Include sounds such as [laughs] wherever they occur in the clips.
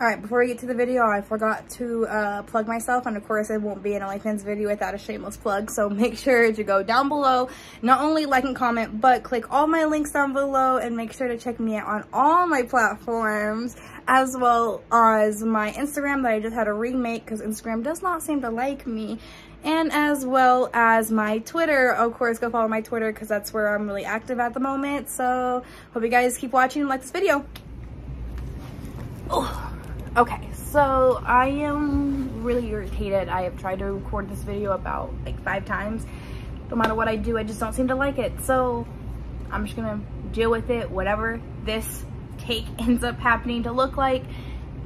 All right, before we get to the video, I forgot to uh, plug myself, and of course, it won't be an OnlyFans video without a shameless plug. So [laughs] make sure to go down below, not only like and comment, but click all my links down below, and make sure to check me out on all my platforms, as well as my Instagram that I just had a remake because Instagram does not seem to like me, and as well as my Twitter. Of course, go follow my Twitter because that's where I'm really active at the moment. So hope you guys keep watching and like this video. Oh. Okay, so I am really irritated. I have tried to record this video about like five times. No matter what I do, I just don't seem to like it. So I'm just gonna deal with it. Whatever this take [laughs] ends up happening to look like,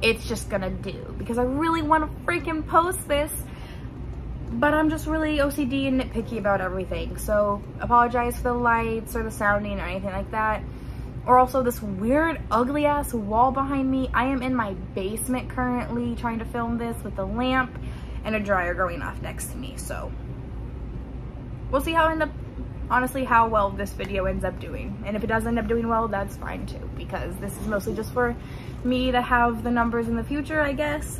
it's just gonna do. Because I really wanna freaking post this, but I'm just really OCD and nitpicky about everything. So apologize for the lights or the sounding or anything like that or also this weird ugly ass wall behind me. I am in my basement currently trying to film this with a lamp and a dryer going off next to me. So we'll see how end up honestly how well this video ends up doing. And if it does end up doing well, that's fine too because this is mostly just for me to have the numbers in the future, I guess.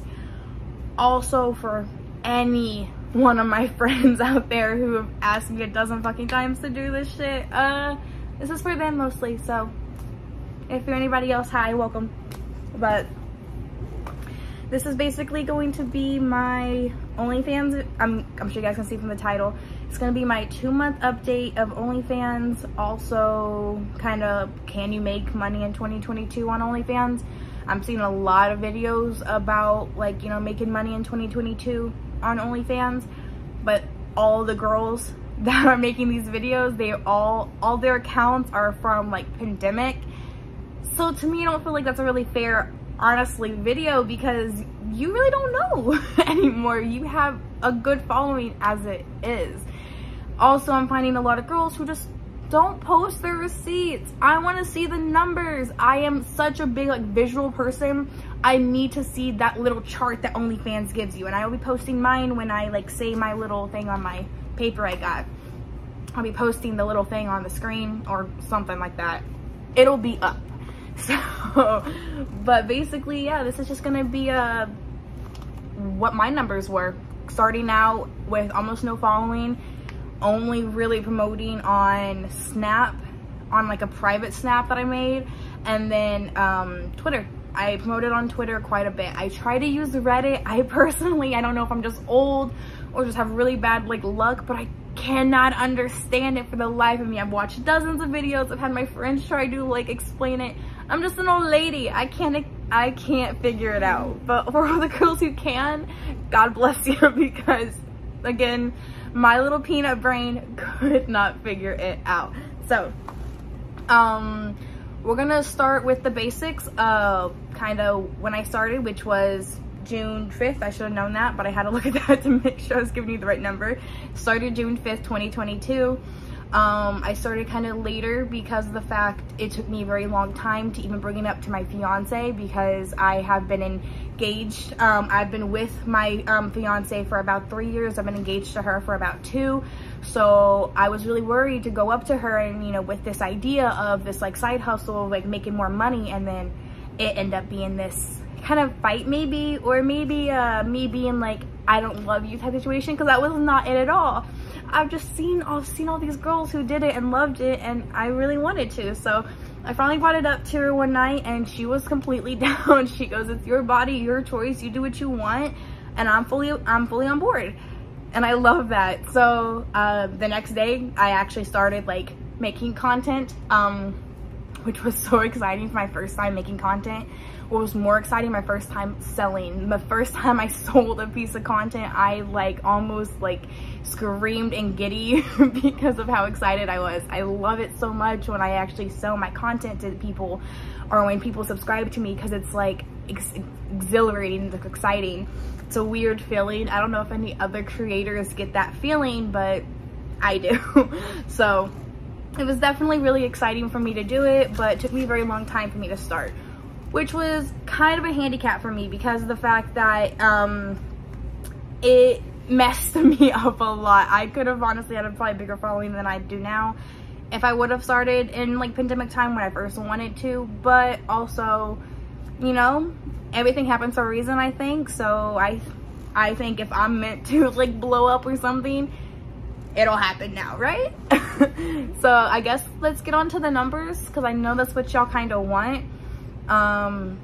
Also for any one of my [laughs] friends out there who have asked me a dozen fucking times to do this shit. Uh, this is for them mostly, so if you're anybody else, hi, welcome. But this is basically going to be my OnlyFans. I'm, I'm sure you guys can see from the title. It's going to be my two month update of OnlyFans. Also, kind of, can you make money in 2022 on OnlyFans? I'm seeing a lot of videos about like, you know, making money in 2022 on OnlyFans. But all the girls [laughs] that are making these videos, they all, all their accounts are from like pandemic so to me, I don't feel like that's a really fair, honestly, video because you really don't know [laughs] anymore. You have a good following as it is. Also, I'm finding a lot of girls who just don't post their receipts. I want to see the numbers. I am such a big like visual person. I need to see that little chart that OnlyFans gives you. And I will be posting mine when I like say my little thing on my paper I got. I'll be posting the little thing on the screen or something like that. It'll be up. [laughs] So, but basically, yeah, this is just gonna be uh, what my numbers were. Starting out with almost no following, only really promoting on Snap, on like a private Snap that I made, and then um, Twitter. I promoted on Twitter quite a bit. I try to use Reddit. I [laughs] personally, I don't know if I'm just old or just have really bad like luck, but I cannot understand it for the life of me. I've watched dozens of videos. I've had my friends try to like explain it. I'm just an old lady. I can't I can't figure it out. But for all the girls who can, God bless you [laughs] because again, my little peanut brain could not figure it out. So, um we're gonna start with the basics of kind of when I started, which was June 5th. I should have known that, but I had to [laughs] look at that to make sure I was giving you the right number. Started June 5th, 2022. Um, I started kind of later because of the fact it took me a very long time to even bring it up to my fiance because I have been engaged. Um, I've been with my um, fiance for about three years. I've been engaged to her for about two. So I was really worried to go up to her and, you know, with this idea of this like side hustle, like making more money and then it end up being this kind of fight maybe or maybe uh, me being like, I don't love you type situation because that was not it at all. I've just seen I've seen all these girls who did it and loved it and I really wanted to. So I finally brought it up to her one night and she was completely [laughs] down. She goes, it's your body, your choice, you do what you want and I'm fully I'm fully on board. And I love that. So uh, the next day I actually started like making content, um, which was so exciting for my first time making content. What was more exciting my first time selling. The first time i [laughs] sold a piece of content i like almost like screamed and giddy [laughs] because of how excited i was. I love it so much when i actually sell my content to people or when people subscribe to me because it's like ex exhilarating it's exciting. It's a weird feeling. I don't know if any other creators get that feeling but i do. [laughs] So it was definitely really exciting for me to do it but it took me a very long time for me to start which was kind of a handicap for me because of the fact that um, it messed [laughs] me up a lot. I could have honestly had a probably bigger following than I do now if I would have started in like pandemic time when I first wanted to, but also you know, everything happens for a reason, I think. So I, I think if I'm meant to [laughs] like blow up or something, it'll happen now, right? [laughs] so I guess let's get on to the numbers because I know that's what y'all kind of want. Um,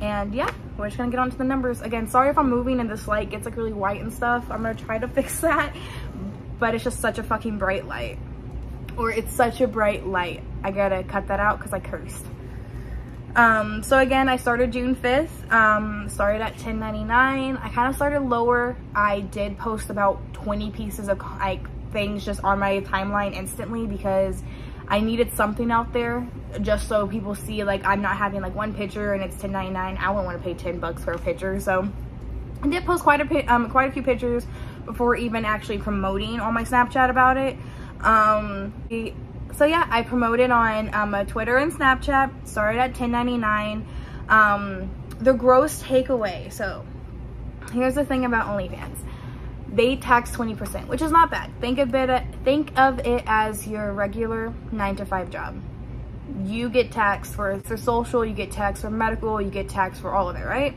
and yeah, we're just gonna get on to the numbers. Again, sorry if I'm moving and this light gets like really white and stuff. I'm gonna try to [laughs] fix that, but it's just such a fucking bright light. Or it's such a bright light. I gotta cut that out because I cursed. Um, so again, I started June 5th, um, started at 10.99. I kind of started lower. I did post about 20 pieces of like things just on my timeline instantly because I needed something out there just so people see like I'm not having like one picture and it's 10.99. I wouldn't want to pay 10 bucks for a picture. So I did post quite a um, quite a few pictures before even actually promoting on my Snapchat about it. Um, so yeah, I promoted on um, Twitter and Snapchat, started at 10.99. Um, the gross takeaway, so here's the thing about OnlyFans. They tax 20%, which is not bad. Think of it, think of it as your regular nine to five job. You get taxed for, for social, you get taxed for medical, you get taxed for all of it, right?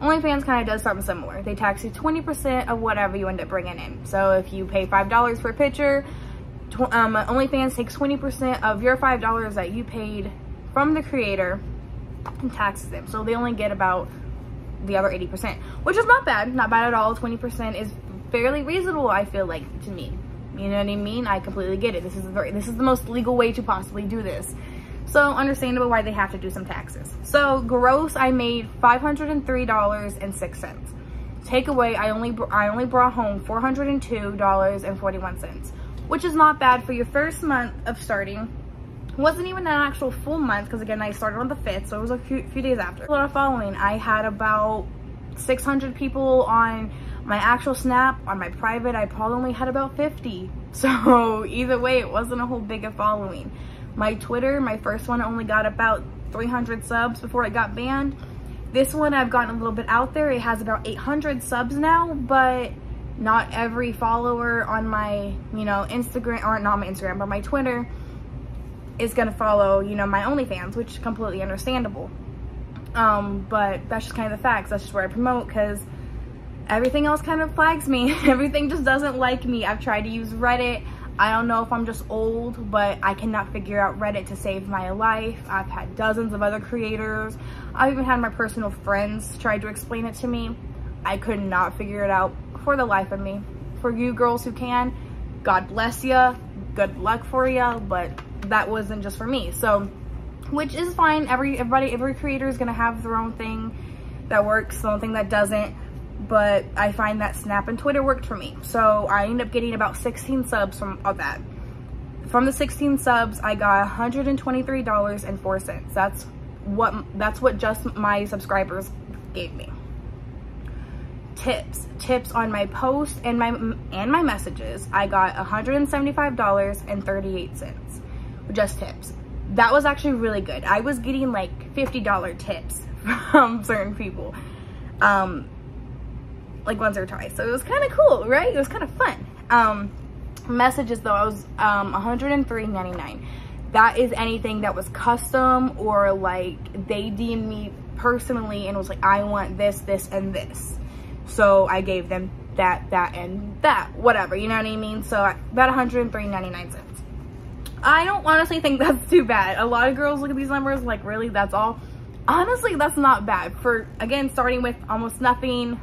OnlyFans kind of does something similar. They tax you 20% of whatever you end up bringing in. So if you pay $5 for a picture, um, OnlyFans takes 20% of your $5 that you paid from the creator and taxes them. So they only get about the other 80%, which is not bad, not bad at all. 20% is fairly reasonable, I feel like, to me. You know what I mean? I completely get it. This is very, this is the most legal way to possibly do this. So understandable why they have to do some taxes. So gross, I made $503.06. Takeaway, I only I only brought home $402.41 which is not bad for your first month of starting. Wasn't even an actual full month because again, I started on the 5th, so it was a few, few days after. A lot of following. I had about 600 people on my actual snap. On my private, I probably only had about 50. [laughs] So either way, it wasn't a whole big of following. My Twitter, my first one only got about 300 subs before it got banned. This one I've gotten a little bit out there. It has about 800 subs now, but not every follower on my, you know, Instagram, or not my Instagram, but my Twitter is gonna follow, you know, my OnlyFans, which is completely understandable. Um, but that's just kind of the facts. That's just where I promote because everything else kind of flags me. [laughs] everything just doesn't like me. I've tried to use Reddit. I don't know if I'm just old, but I cannot figure out Reddit to save my life. I've had dozens of other creators. I've even had my personal friends try to explain it to me. I could not figure it out for the life of me. For you girls who can, God bless you. Good luck for you, but that wasn't just for me. So, which is fine. Every everybody, every creator is gonna have their own thing that works, something that doesn't. But I find that Snap and Twitter worked for me. So I ended up getting about 16 subs from of that. From the 16 subs, I got $123.04. That's what that's what just my subscribers gave me tips tips on my post and my and my messages i got 175 and 38 just tips that was actually really good i was getting like 50 dollar tips [laughs] from certain people um like once or twice so it was kind of cool right it was kind of fun um messages though i was um 103.99 that is anything that was custom or like they DM'd me personally and was like i want this this and this so I gave them that, that, and that, whatever, you know what I mean? So about 103.99 cents. I don't honestly think [laughs] that's too bad. A lot of girls look at these numbers like, really, that's all? Honestly, that's not bad for, again, starting with almost nothing,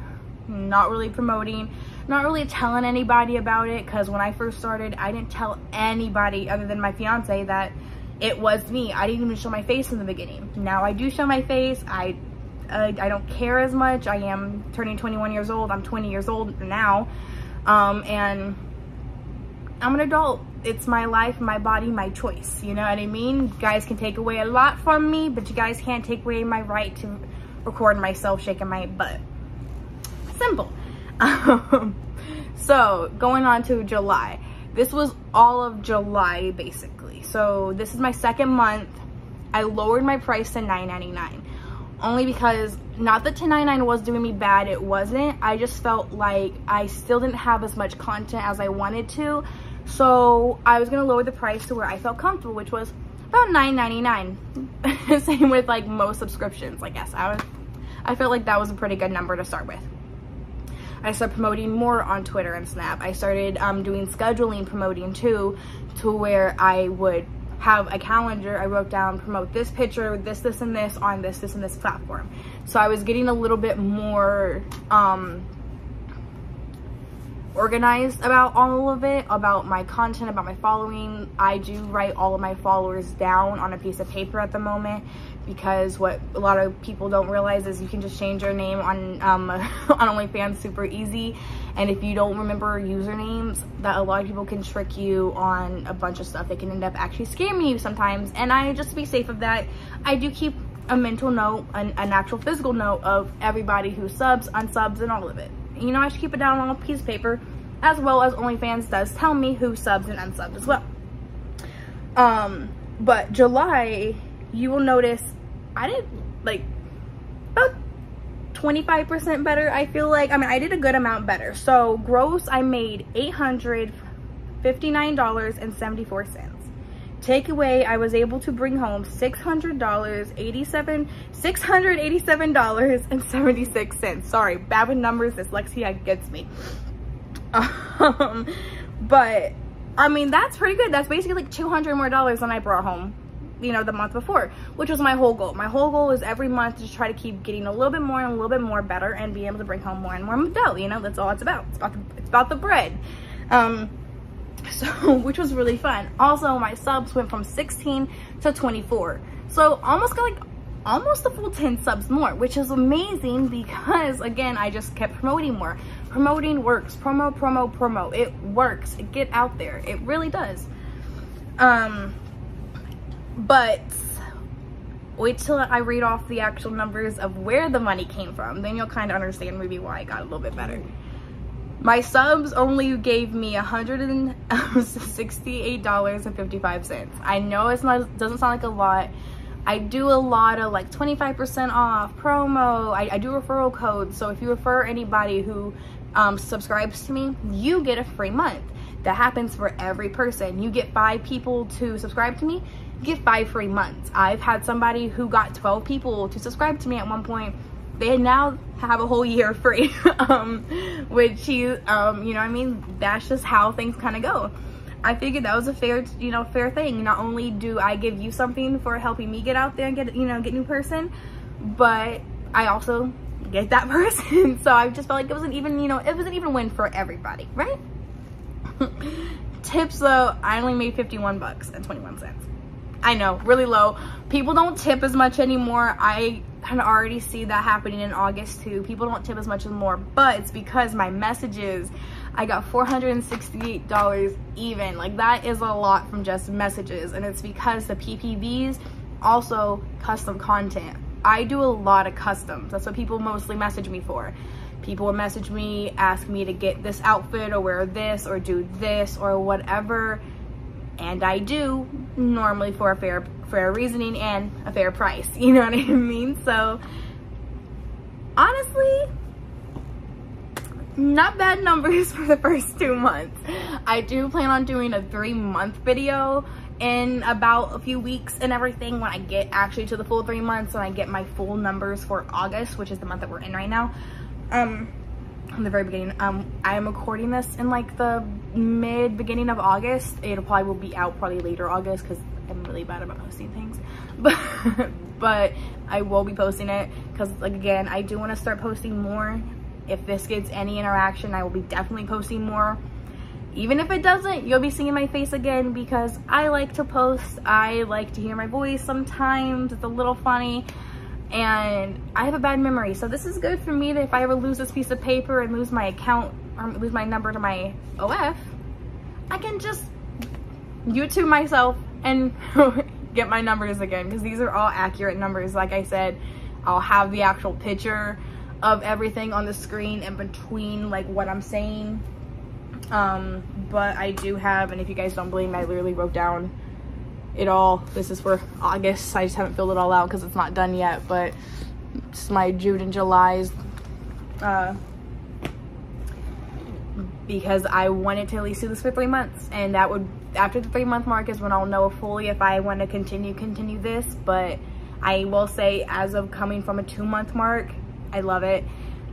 not really promoting, not really telling anybody about it because when I first started, I didn't tell anybody other than my fiance that it was me. I didn't even show my face in the beginning. Now I do show my face. I I, I don't care as much. I am turning 21 years old. I'm 20 years old now. Um, and I'm an adult. It's my life, my body, my choice. You know what I mean? You guys can take away a lot from me, but you guys can't take away my right to record myself shaking my butt. Simple. [laughs] Um, so going on to July. This was all of July basically. So this is my second month. I lowered my price to $9.99 only because not that 1099 was doing me bad it wasn't i just felt like i still didn't have as much content as i wanted to so i was going to lower the price to where i felt comfortable which was about $9.99. [laughs] Same with like most subscriptions, I guess. I was, I felt like that was a pretty good number to start with. I started promoting more on Twitter and Snap. I started um, doing scheduling promoting too, to where I would have a calendar. I wrote down promote this picture, this, this, and this on this, this, and this platform. So I was getting a little bit more um, organized about all of it, about my content, about my following. I do write all of my followers down on a piece of paper at the moment because what a lot of people don't realize is you can just change your name on um, [laughs] on OnlyFans super easy. And if you don't remember usernames, that a lot of people can trick you on a bunch of stuff. They can end up actually scamming you sometimes. And I, just to be safe of that, I do keep a mental note, an, an actual physical note of everybody who subs, unsubs, and all of it. You know, I should keep it down on a piece of paper, as well as OnlyFans does tell me who subs and unsubs as well. Um, but July, you will notice I did like about 25% better. I feel like, I mean, I did a good amount better. So gross, I made $859.74. Takeaway, I was able to bring home $600, 87, $687.76. Sorry, bad with numbers, dyslexia gets me. [laughs] Um, but, I mean, that's pretty good. That's basically like 200 more dollars than I brought home you know the month before which was my whole goal. My whole goal is every month to try to keep getting a little bit more and a little bit more better and be able to bring home more and more dough you know that's all it's about. It's about the, it's about the bread. Um [laughs] so which was really fun. Also my subs went from 16 to 24 so almost got like almost a full 10 subs more which is amazing because again i just kept promoting more. Promoting works. Promo promo promo. It works. Get out there. It really does. Um but wait till I read off the actual numbers of where the money came from. Then you'll kind of understand maybe why I got a little bit better. My subs only gave me $168.55. [laughs] I know it's not doesn't sound like a lot. I do a lot of like 25% off promo. I, I, do referral codes. So if you refer anybody who um, subscribes to me, you get a free month. That happens for every person. You get five people to subscribe to me, get five free months. I've had somebody who got 12 people to subscribe to me at one point. They now have a whole year [laughs] free, um, which you, um, you know I mean? That's just how things kind of go. I figured that was a fair, you know, fair thing. Not only do I give you something for helping me get out there and get, you know, get new person, but I also get that [laughs] person. so I just felt like it wasn't even, you know, it wasn't even win for everybody, right? [laughs] Tips though, I only made 51 bucks and 21 cents. I know, really low. People don't tip as much anymore. I kind of already see that happening in August too. People don't tip as much anymore, but it's because my messages, I got $468 even. Like that is a lot from just messages. And it's because the PPVs also custom content. I do a lot of customs. That's what people mostly message me for. People will message me, ask me to get this outfit or wear this or do this or whatever and I do normally for a fair fair reasoning and a fair price [laughs] you know what I mean? So honestly not bad numbers [laughs] for the first two months. I do plan on doing a three month video in about a few weeks and everything when I get actually to the full three months and I get my full numbers for August which is the month that we're in right now. Um in the very beginning. Um, I am recording this in like the mid beginning of August. It'll probably will be out probably later August because I'm really bad about posting things. [laughs] But but I will be posting it because like again, I do want to start posting more. If this gets any interaction, I will be definitely posting more. Even if it doesn't, you'll be seeing my face again because I like to post. I like to hear my voice sometimes. It's a little funny and I have a bad memory. So this is good for me that if I ever lose this piece of paper and lose my account or lose my number to my OF, I can just YouTube myself and [laughs] get my numbers again because these are all accurate numbers. Like I said, I'll have the actual picture of everything on the screen in between like what I'm saying. Um, but I do have, and if you guys don't believe me, I literally wrote down it all. This is for August. I just haven't filled it all out because it's not done yet, but it's my June and July's uh, because I wanted to at least do this for three months and that would after the three month mark is when I'll know fully if I want to continue continue this but I will say as of coming from a two month mark I love it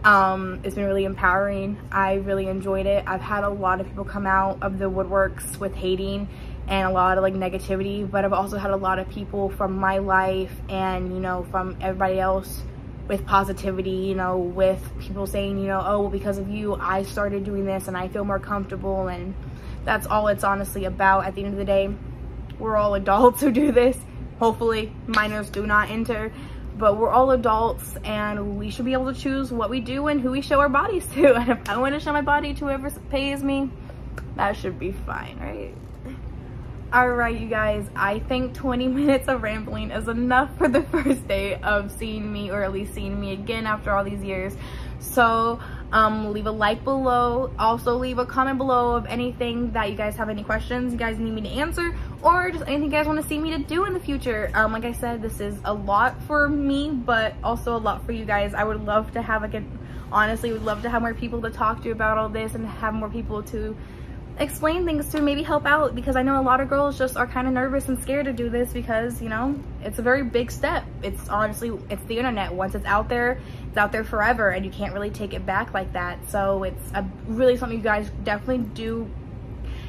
um, it's been really empowering I really enjoyed it I've had a lot of people come out of the woodworks with hating and a lot of like negativity but I've also had a lot of people from my life and you know from everybody else with positivity, you know, with people saying, you know, oh, well, because of you, I started doing this and I feel more comfortable. And that's all it's honestly about. At the end of the day, we're all adults [laughs] who do this. Hopefully, minors do not enter. But we're all adults and we should be able to choose what we do and who we show our bodies to. [laughs] And if I want to show my body to whoever pays me, that should be fine, right? All right you guys i think 20 [laughs] minutes of rambling is enough for the first day of seeing me or at least seeing me again after all these years. So um leave a like below. Also leave a comment below of anything that you guys have any questions you guys need me to answer or just anything you guys want to see me to do in the future. Um like i said this is a lot for me but also a lot for you guys. I would love to have like honestly would love to have more people to talk to about all this and have more people to explain things to maybe help out because I know a lot of girls just are kind of nervous and scared to do this because you know it's a very big step. It's honestly it's the internet. Once it's out there it's out there forever and you can't really take it back like that. So it's a, really something you guys definitely do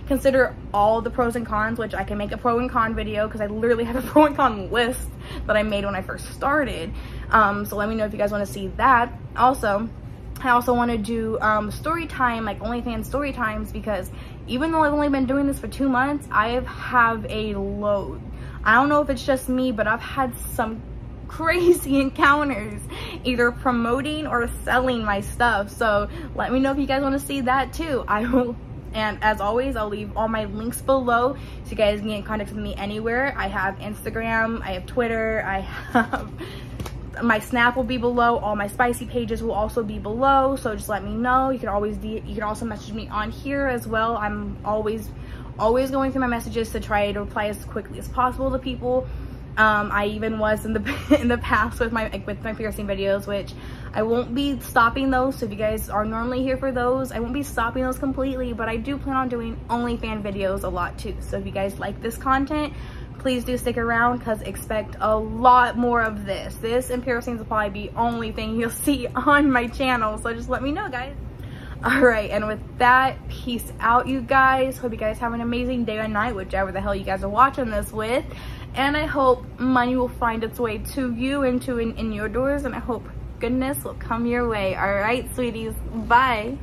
consider all the pros and cons which I can make a pro and con video because I literally have a [laughs] pro and con list that I made when I first started. Um, so let me know if you guys want to see that. Also I also want to do um, story time, like OnlyFans story times, because even though I've only been doing this for two months, I have a load. I don't know if it's just me, but I've had some [laughs] crazy encounters either promoting or selling my stuff. So let me know if you guys want to see that too. I will and as always, I'll leave all my links below so you guys can get in contact with me anywhere. I have Instagram, I have Twitter, I [laughs] have my snap will be below all my spicy pages will also be below so just let me know you can always you can also message me on here as well i'm always always going through my messages to try to reply as quickly as possible to people um, I even was in the [laughs] in the past with my with my piercing videos, which I won't be stopping those. So if you guys are normally here for those, I won't be stopping those completely. But I do plan on doing OnlyFans videos a lot too. So if you guys like this content, please do stick around because expect a lot more of this. This and piercings will probably be only thing you'll [laughs] see on my channel. So just let me know, guys. All right, and with that, peace out, you guys. Hope you guys have an amazing day or night, whichever the hell you guys are watching this with. And I hope money will find its way to you and to in, in your doors. And I hope goodness will come your way. All right, sweeties. Bye.